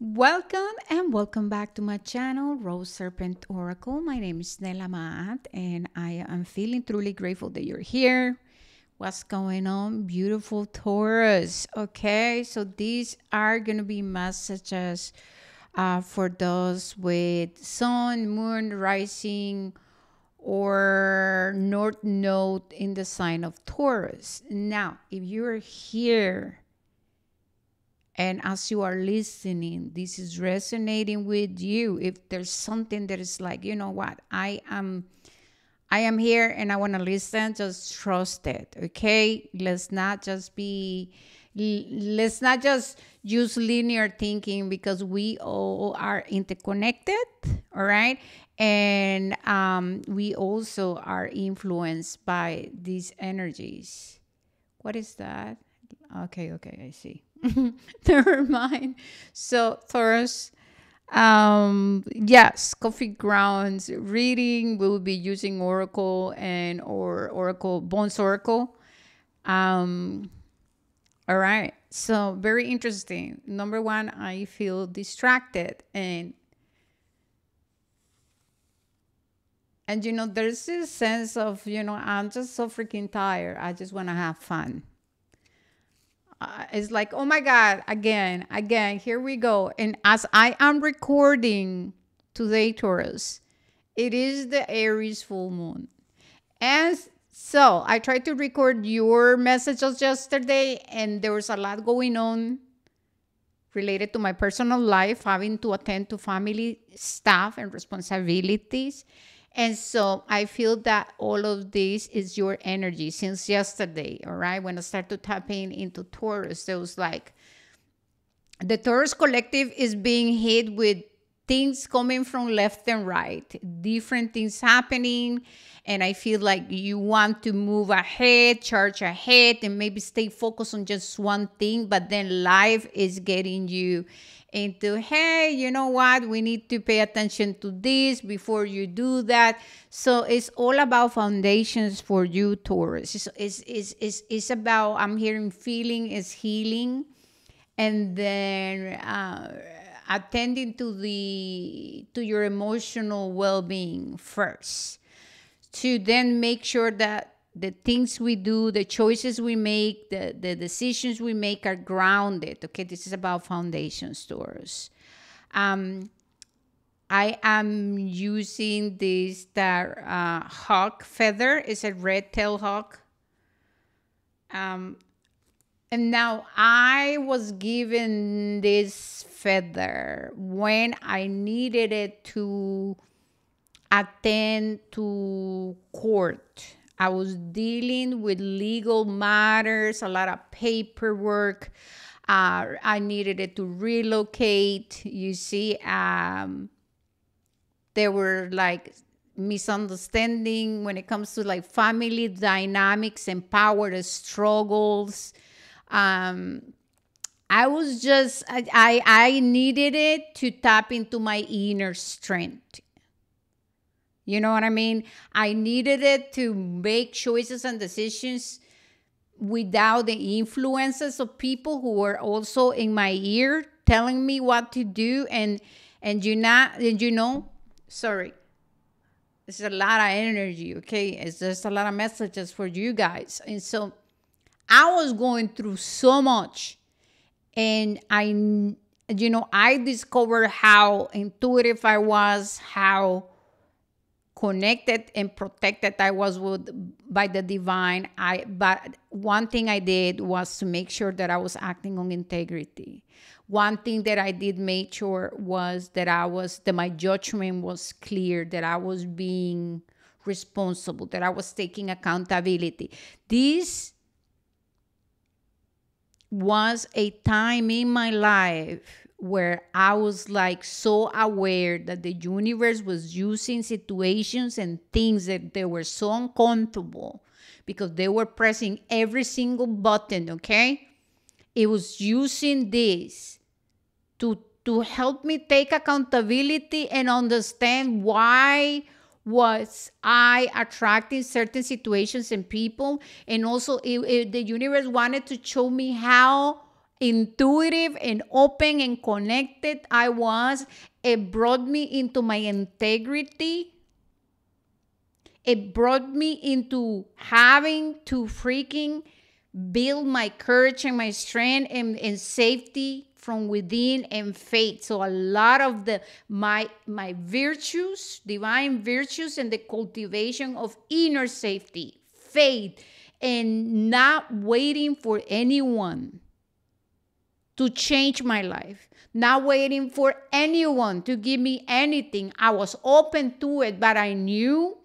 Welcome and welcome back to my channel, Rose Serpent Oracle. My name is Nela Maat, and I am feeling truly grateful that you're here. What's going on, beautiful Taurus? Okay, so these are going to be messages uh, for those with sun, moon, rising, or north node in the sign of Taurus. Now, if you're here, and as you are listening, this is resonating with you. If there's something that is like, you know what, I am I am here and I want to listen, just trust it. Okay? Let's not just be let's not just use linear thinking because we all are interconnected, all right? And um, we also are influenced by these energies. What is that? Okay, okay, I see. Never mind. So Taurus, um, yes, coffee grounds reading. We will be using Oracle and or Oracle Bones Oracle. Um, all right. So very interesting. Number one, I feel distracted and and you know there's this sense of you know i'm just so freaking tired i just want to have fun uh, it's like, oh my God, again, again, here we go. And as I am recording today, Taurus, it is the Aries full moon. And so I tried to record your messages yesterday, and there was a lot going on related to my personal life, having to attend to family stuff and responsibilities. And so I feel that all of this is your energy since yesterday, all right? When I started tapping into Taurus, it was like the Taurus collective is being hit with things coming from left and right, different things happening. And I feel like you want to move ahead, charge ahead, and maybe stay focused on just one thing, but then life is getting you into hey you know what? We need to pay attention to this before you do that. So it's all about foundations for you taurus. It's, it's, it's, it's, about i'm hearing feeling is healing. And then uh, attending to the to your emotional well-being first. To then make sure that the things we do, the choices we make, the, the decisions we make are grounded. Okay, this is about foundation stores. Um, I am using this that uh, hawk feather. It's a red tail hawk. Um, and now I was given this feather when I needed it to attend to court I was dealing with legal matters, a lot of paperwork. Uh, I needed it to relocate. You see, um, there were like misunderstanding when it comes to like family dynamics and power struggles. Um, I was just I, I I needed it to tap into my inner strength you know what I mean? I needed it to make choices and decisions without the influences of people who were also in my ear telling me what to do and and you not and you know sorry. It's a lot of energy okay? It's just a lot of messages for you guys. And so i was going through so much and i you know i discovered how intuitive i was how connected and protected I was with by the divine. I but one thing I did was to make sure that I was acting on integrity. One thing that I did make sure was that I was that my judgment was clear, that I was being responsible, that I was taking accountability. This was a time in my life where I was like so aware that the universe was using situations and things that they were so uncomfortable because they were pressing every single button, okay? It was using this to to help me take accountability and understand why was I attracting certain situations and people and also it, it, the universe wanted to show me how intuitive and open and connected I was, it brought me into my integrity. It brought me into having to freaking build my courage and my strength and, and safety from within and faith. So a lot of the my my virtues divine virtues and the cultivation of inner safety faith and not waiting for anyone to change my life. Not waiting for anyone to give me anything. I was open to it but i knew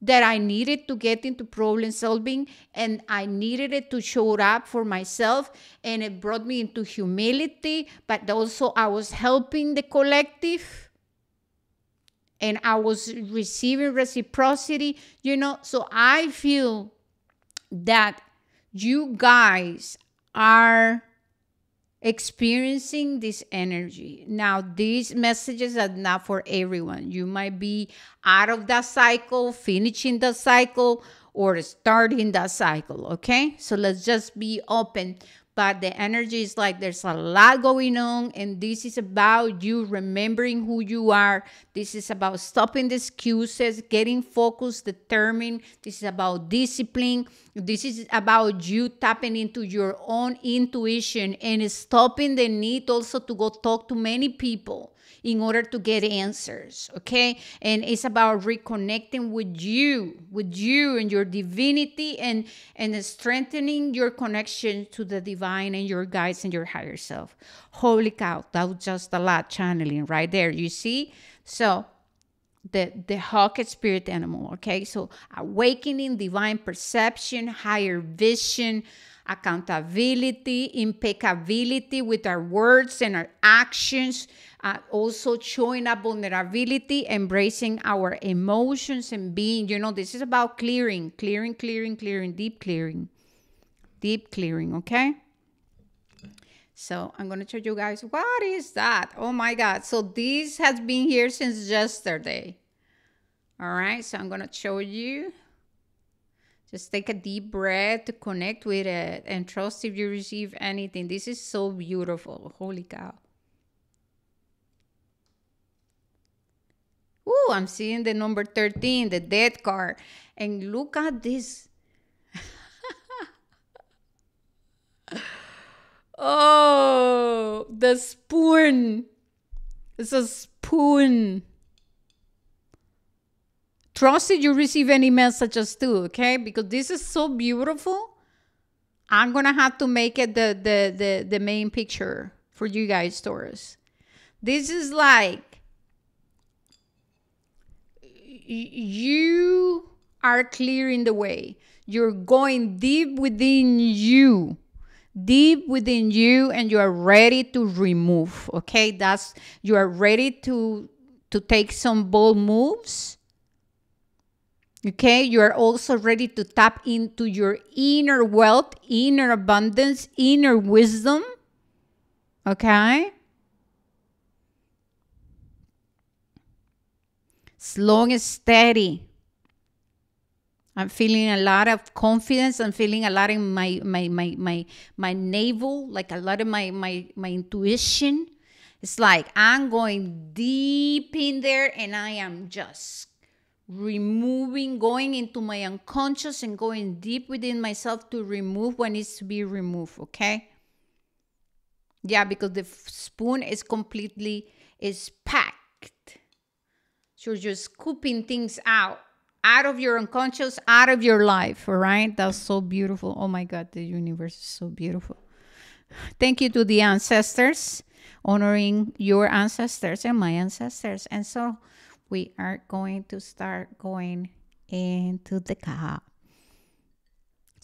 that I needed to get into problem solving and I needed it to show up for myself and it brought me into humility but also I was helping the collective and I was receiving reciprocity you know? So I feel that you guys are experiencing this energy. Now, these messages are not for everyone. You might be out of that cycle, finishing the cycle, or starting that cycle. Okay. So let's just be open but the energy is like there's a lot going on and this is about you remembering who you are. This is about stopping the excuses getting focused determined. This is about discipline. This is about you tapping into your own intuition and stopping the need also to go talk to many people in order to get answers okay? And it's about reconnecting with you with you and your divinity and and strengthening your connection to the divine and your guides and your higher self. Holy cow that was just a lot channeling right there you see? So the the hawk spirit animal okay? So awakening divine perception higher vision accountability impeccability with our words and our actions uh, also showing up vulnerability, embracing our emotions and being, you know, this is about clearing, clearing, clearing, clearing, deep clearing, deep clearing, okay? So I'm going to show you guys, what is that? Oh my God. So this has been here since yesterday. All right. So I'm going to show you. Just take a deep breath to connect with it and trust if you receive anything. This is so beautiful. Holy cow. Ooh, I'm seeing the number 13, the death card. And look at this. oh, the spoon. It's a spoon. Trust that you receive any messages too, okay? Because this is so beautiful. I'm gonna have to make it the the the, the main picture for you guys, Taurus. This is like you are clearing the way. You're going deep within you, deep within you, and you are ready to remove. Okay, that's you are ready to to take some bold moves. Okay, you are also ready to tap into your inner wealth, inner abundance, inner wisdom. Okay. Slow and steady. I'm feeling a lot of confidence. I'm feeling a lot in my my my my my navel, like a lot of my my my intuition. It's like I'm going deep in there and I am just removing, going into my unconscious and going deep within myself to remove what needs to be removed, okay? Yeah, because the spoon is completely is packed you're just scooping things out, out of your unconscious, out of your life. All right. That's so beautiful. Oh my God, the universe is so beautiful. Thank you to the ancestors, honoring your ancestors and my ancestors. And so we are going to start going into the cow.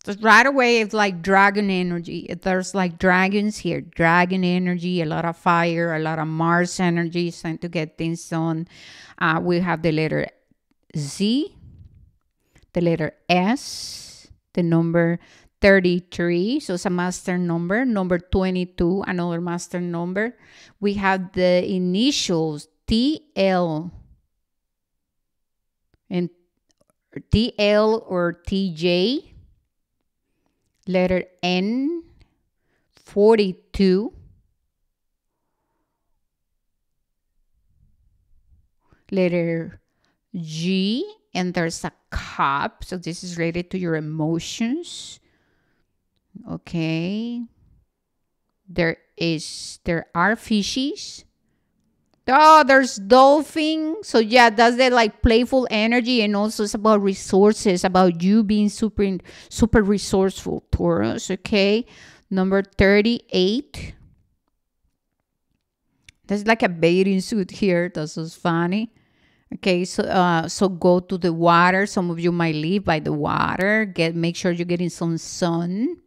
So right away, it's like dragon energy. There's like dragons here, dragon energy, a lot of fire, a lot of Mars energy, trying to get things done. Uh, we have the letter Z, the letter S, the number 33, so it's a master number, number 22, another master number. We have the initials TL and TL or TJ letter N, 42. Letter G, and there's a cup. So this is related to your emotions. Okay. There is there are fishes. Oh, there's dolphin. So yeah, that's the like playful energy, and also it's about resources, about you being super super resourceful, Taurus. Okay, number thirty-eight. There's like a bathing suit here. This is funny. Okay, so uh, so go to the water. Some of you might live by the water. Get make sure you're getting some sun.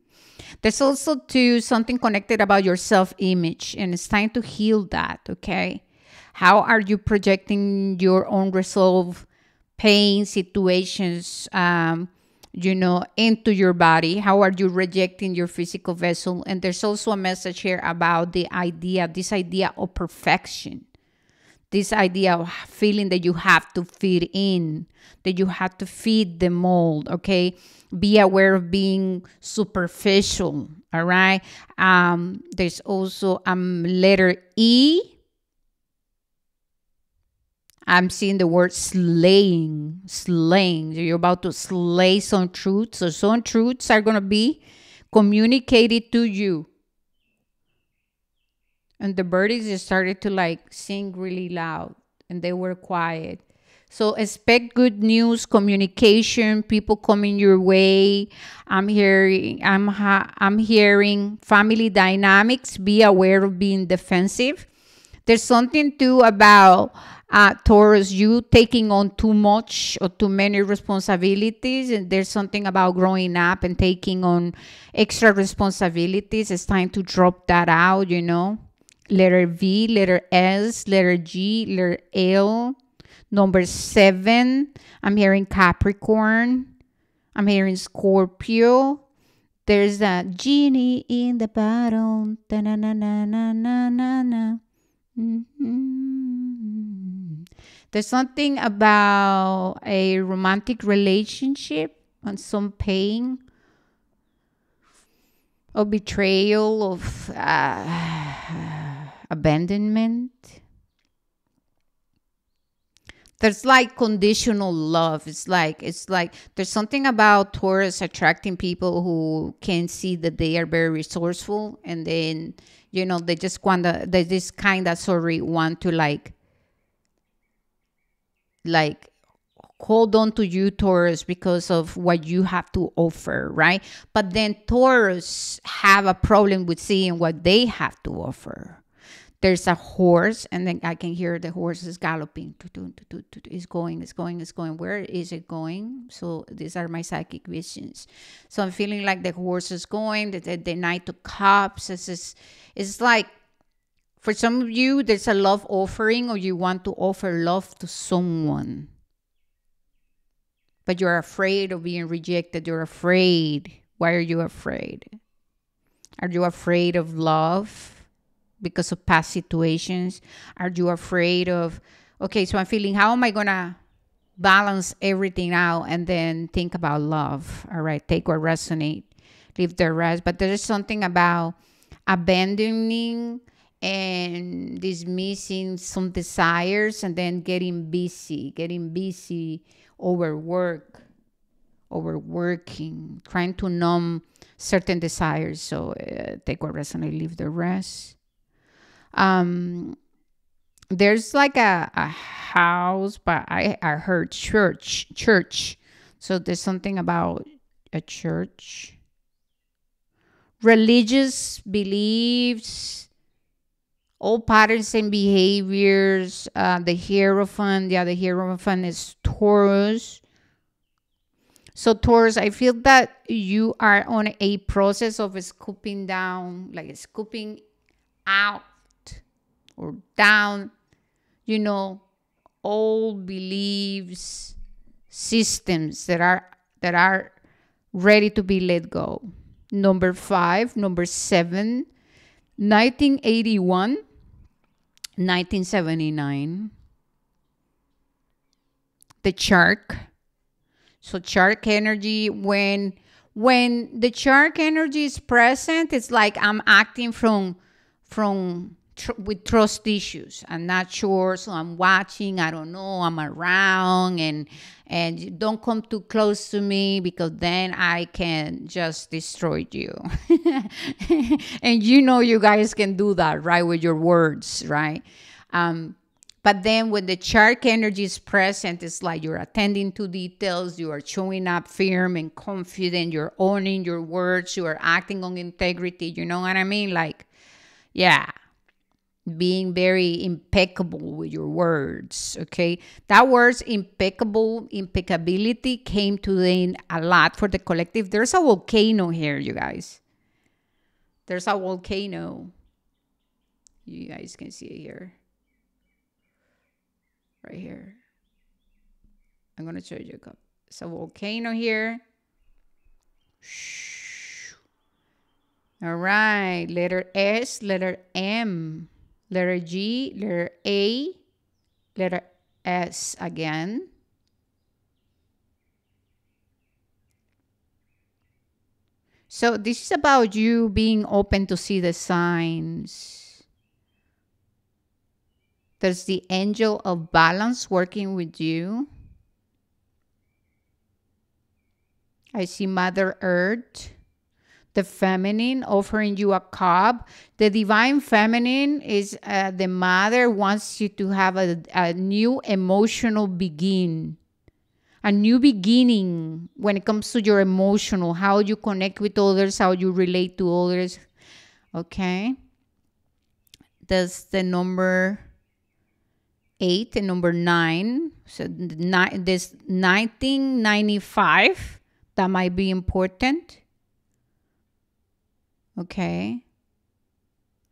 There's also to something connected about your self-image, and it's time to heal that. Okay, how are you projecting your own resolve, pain situations? Um, you know, into your body? How are you rejecting your physical vessel? And there's also a message here about the idea, this idea of perfection this idea of feeling that you have to fit in, that you have to fit the mold, okay? Be aware of being superficial, all right? Um, there's also um letter E. I'm seeing the word slaying, slaying. You're about to slay some truths. So some truths are gonna be communicated to you. And the birdies just started to like sing really loud and they were quiet. So expect good news communication people coming your way. I'm hearing i'm i'm hearing family dynamics. Be aware of being defensive. There's something too about uh, Taurus, you taking on too much or too many responsibilities. And there's something about growing up and taking on extra responsibilities. It's time to drop that out, you know letter V, letter S, letter G, letter L. Number seven, I'm hearing Capricorn. I'm hearing Scorpio. There's a genie in the bottle. Mm-hmm. There's something about a romantic relationship and some pain or betrayal of. Uh, abandonment. There's like conditional love. It's like it's like there's something about Taurus attracting people who can see that they are very resourceful and then you know they just want to they just kind of sorry want to like like hold on to you taurus because of what you have to offer right? But then taurus have a problem with seeing what they have to offer. There's a horse and then i can hear the horse is galloping it's going it's going it's going. Where is it going? So these are my psychic visions. So i'm feeling like the horse is going the, the, the knight of cups. It's, it's, it's like for some of you there's a love offering or you want to offer love to someone but you're afraid of being rejected you're afraid why are you afraid are you afraid of love because of past situations? Are you afraid of, okay, so I'm feeling, how am I going to balance everything out and then think about love? All right, take what resonate, leave the rest. But there is something about abandoning and dismissing some desires and then getting busy, getting busy overwork, overworking, trying to numb certain desires. So uh, take what resonate, leave the rest. Um there's like a, a house but I, I heard church church. So there's something about a church. Religious beliefs all patterns and behaviors uh, the hierophant yeah the hierophant is taurus so taurus i feel that you are on a process of scooping down like scooping out or down, you know, old beliefs, systems that are that are ready to be let go. Number five, number seven, 1981, 1979. The shark. So shark energy when when the shark energy is present, it's like I'm acting from from tr- with trust issues. I'm not sure, so I'm watching. I don't know. I'm around, and and don't come too close to me because then I can just destroy you. and you know, you guys can do that, right, with your words, right? Um, but then when the shark energy is present, it's like you're attending to details, you are showing up firm and confident, you're owning your words, you are acting on integrity. You know what I mean? Like, yeah, being very impeccable with your words. Okay. That word's impeccable, impeccability came to them a lot for the collective. There's a volcano here, you guys. There's a volcano. You guys can see it here right here. I'm gonna show you. It's a volcano here. All right, letter S, letter M, letter G, letter A, letter S again. So this is about you being open to see the signs there's the angel of balance working with you. I see Mother Earth, the feminine offering you a cup. The divine feminine is uh, the mother wants you to have a, a new emotional begin, a new beginning when it comes to your emotional, how you connect with others, how you relate to others. Okay. That's the number eight and number nine. So ni- this 1995, that might be important. Okay.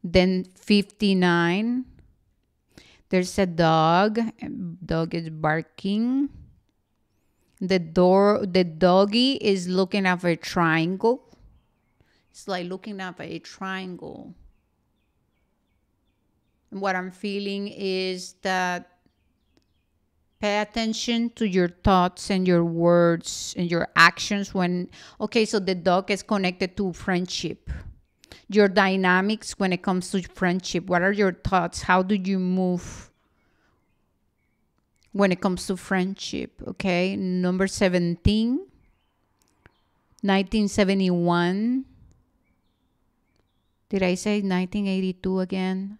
Then 59. There's a dog. Dog is barking. The door the doggy is looking at a triangle. It's like looking at a triangle what I'm feeling is that pay attention to your thoughts and your words and your actions when okay so the dog is connected to friendship your dynamics when it comes to friendship? What are your thoughts? How do you move when it comes to friendship? Okay number 17 1971 did i say 1982 again?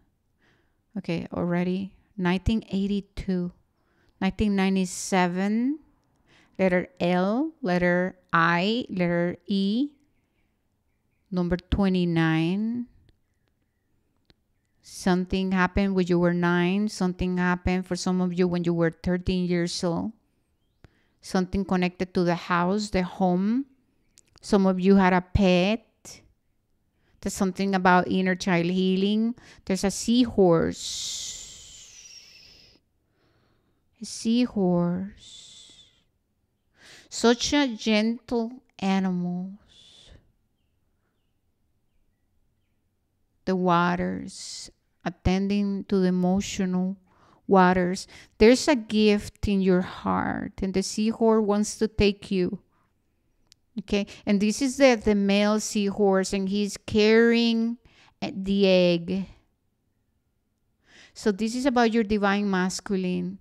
Okay, already. 1982, 1997, letter L, letter I, letter E, number 29. Something happened when you were nine. Something happened for some of you when you were 13 years old. Something connected to the house, the home. Some of you had a pet. There's something about inner child healing. There's a seahorse. A seahorse. Such a gentle animal. The waters, attending to the emotional waters. There's a gift in your heart, and the seahorse wants to take you Okay, and this is the, the male seahorse, and he's carrying the egg. So this is about your divine masculine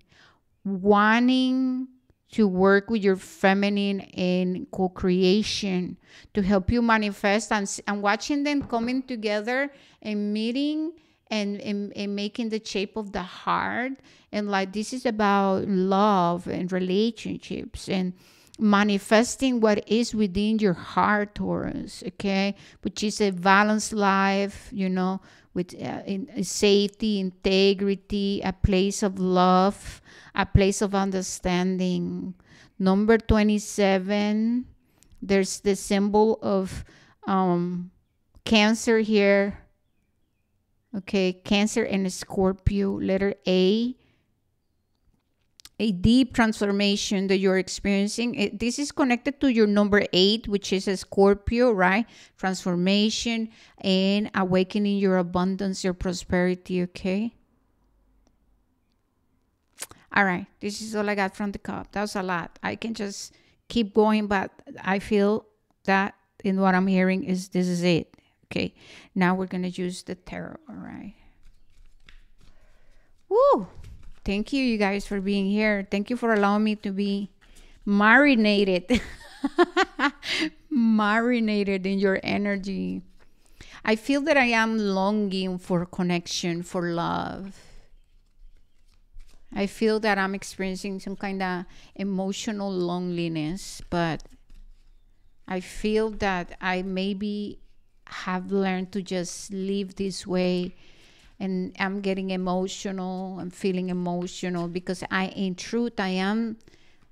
wanting to work with your feminine in co-creation to help you manifest and, and watching them coming together and meeting and, and, and making the shape of the heart. And like this is about love and relationships and manifesting what is within your heart, Taurus, okay, which is a balanced life, you know, with uh, in, safety, integrity, a place of love, a place of understanding. Number 27, there's the symbol of um, Cancer here. Okay, Cancer and Scorpio, letter A a deep transformation that you're experiencing. It, this is connected to your number eight, which is a Scorpio, right? Transformation and awakening your abundance, your prosperity, okay? All right, this is all I got from the cup. That was a lot. I can just keep going, but I feel that in what I'm hearing is this is it. Okay. Now we're to use the tarot. All right. Woo! Thank you, you guys, for being here. Thank you for allowing me to be marinated. marinated in your energy. I feel that I am longing for connection, for love. I feel that I'm experiencing some kind of emotional loneliness, but I feel that I maybe have learned to just live this way and I'm getting emotional, I'm feeling emotional because I in truth I am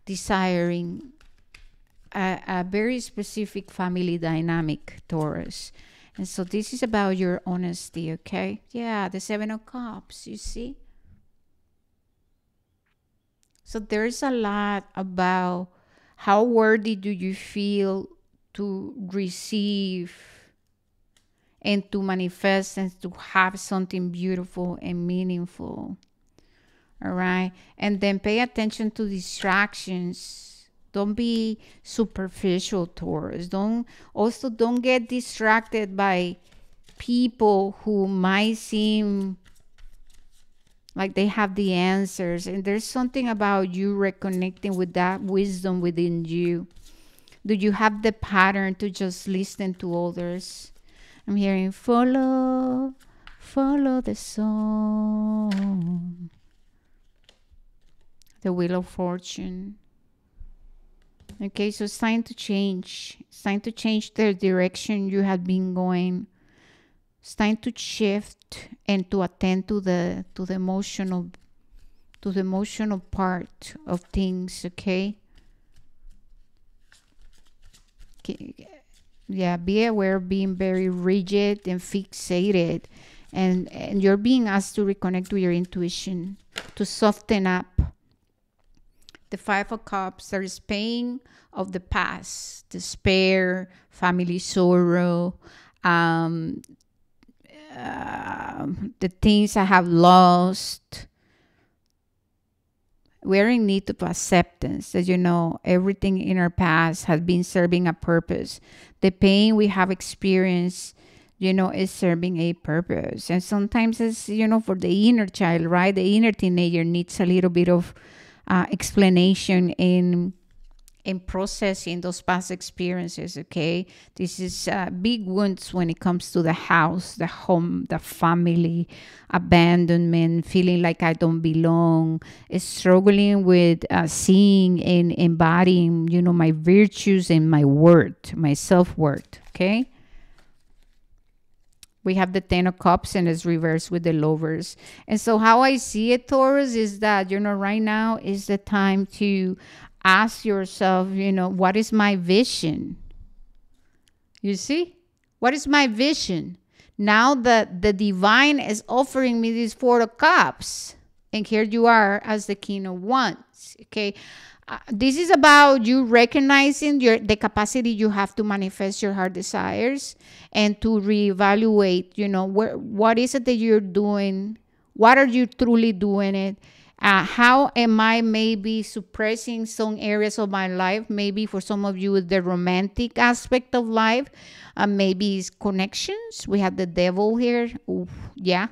desiring a, a very specific family dynamic, Taurus. And so this is about your honesty, okay? Yeah, the Seven of Cups, you see? So there's a lot about how worthy do you feel to receive and to manifest and to have something beautiful and meaningful. All right. And then pay attention to distractions. Don't be superficial Taurus. Don't also don't get distracted by people who might seem like they have the answers. And there's something about you reconnecting with that wisdom within you. Do you have the pattern to just listen to others? I'm hearing follow follow the song. The wheel of fortune. Okay so it's time to change. It's time to change the direction you have been going it's time to shift and to attend to the to the emotional to the emotional part of things okay? Yeah be aware of being very rigid and fixated and and you're being asked to reconnect with your intuition to soften up. The five of cups there is pain of the past despair family sorrow um, uh, the things I have lost. We're in need of acceptance. As you know, everything in our past has been serving a purpose. The pain we have experienced, you know, is serving a purpose. And sometimes it's, you know, for the inner child, right? The inner teenager needs a little bit of uh, explanation in in processing those past experiences okay? This is uh, big wounds when it comes to the house the home the family abandonment feeling like i don't belong struggling with uh, seeing and embodying you know my virtues and my worth my self-worth okay? We have the ten of cups and it's reversed with the lovers. And so how i see it taurus is that you know right now is the time to ask yourself, you know, what is my vision? You see? What is my vision? Now that the divine is offering me these four cups, and here you are as the king of wands. Okay. Uh, this is about you recognizing your the capacity you have to manifest your heart desires and to reevaluate you know where what is it that you're doing what are you truly doing it uh, how am I maybe suppressing some areas of my life? Maybe for some of you, the romantic aspect of life, uh, maybe it's connections. We have the devil here. Yeah.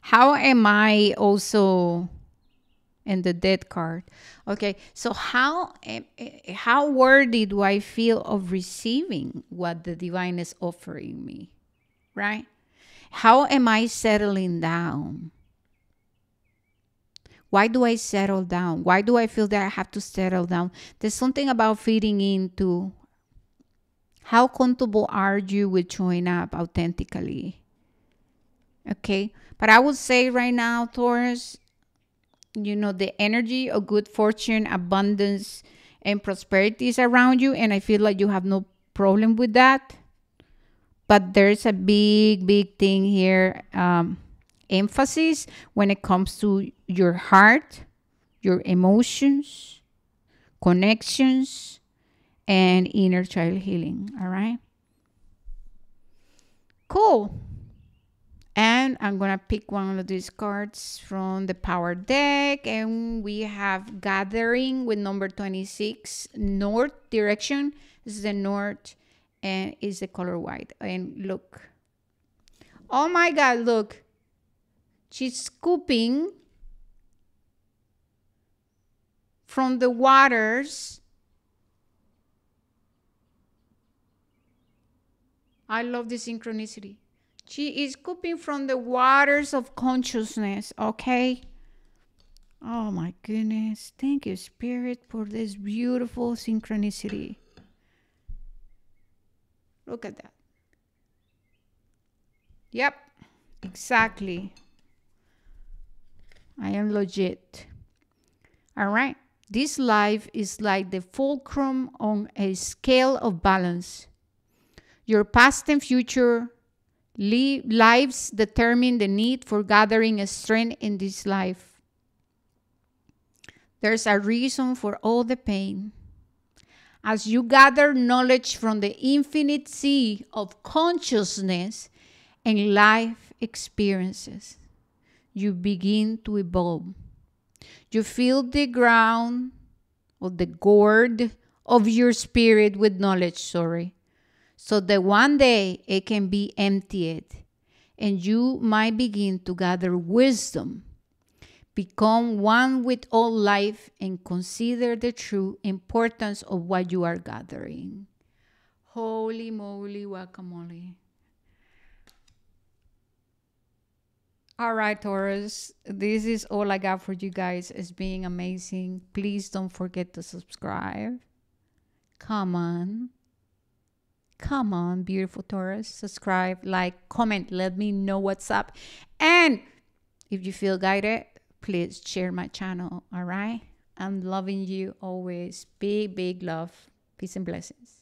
How am I also in the dead card? Okay, so how how worthy do I feel of receiving what the divine is offering me? Right? How am I settling down? Why do I settle down? Why do I feel that I have to settle down? There's something about fitting into how comfortable are you with showing up authentically? Okay. But I would say right now, Taurus, you know, the energy of good fortune, abundance, and prosperity is around you. And I feel like you have no problem with that. But there's a big, big thing here. Um, emphasis when it comes to your heart, your emotions, connections, and inner child healing. All right. Cool. And I'm going to pick one of these cards from the power deck. And we have gathering with number 26, north direction. This is the north and is the color white. And look. Oh my God, look. She's scooping from the waters. I love the synchronicity. She is scooping from the waters of consciousness, okay? Oh my goodness. Thank you, Spirit, for this beautiful synchronicity. Look at that. Yep, exactly. I am legit. All right. This life is like the fulcrum on a scale of balance. Your past and future lives determine the need for gathering strength in this life. There's a reason for all the pain. As you gather knowledge from the infinite sea of consciousness and life experiences, you begin to evolve. You fill the ground or the gourd of your spirit with knowledge, sorry, so that one day it can be emptied and you might begin to gather wisdom. Become one with all life and consider the true importance of what you are gathering. Holy moly, guacamole. All right, Taurus, this is all I got for you guys. It's being amazing. Please don't forget to subscribe. Come on. Come on, beautiful Taurus. Subscribe, like, comment. Let me know what's up. And if you feel guided, please share my channel. All right. I'm loving you always. Big, big love. Peace and blessings.